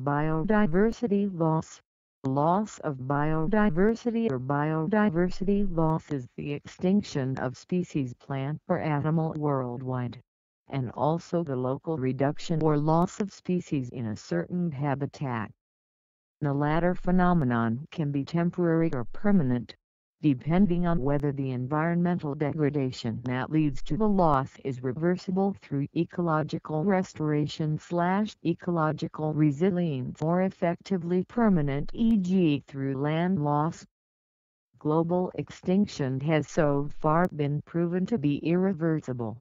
Biodiversity loss Loss of biodiversity or biodiversity loss is the extinction of species plant or animal worldwide, and also the local reduction or loss of species in a certain habitat. The latter phenomenon can be temporary or permanent, depending on whether the environmental degradation that leads to the loss is reversible through ecological restoration slash ecological resilience or effectively permanent e.g. through land loss. Global extinction has so far been proven to be irreversible.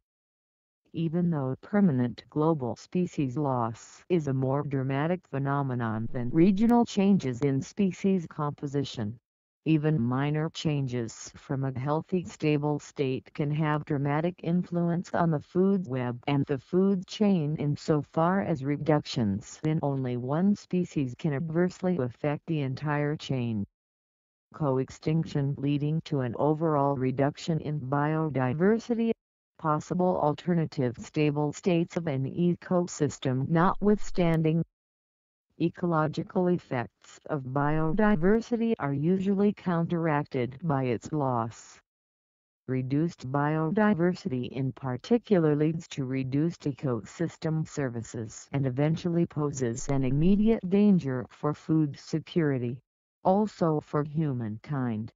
Even though permanent global species loss is a more dramatic phenomenon than regional changes in species composition, even minor changes from a healthy stable state can have dramatic influence on the food web and the food chain insofar as reductions in only one species can adversely affect the entire chain. Co-extinction leading to an overall reduction in biodiversity possible alternative stable states of an ecosystem notwithstanding ecological effects of biodiversity are usually counteracted by its loss. Reduced biodiversity in particular leads to reduced ecosystem services and eventually poses an immediate danger for food security, also for humankind.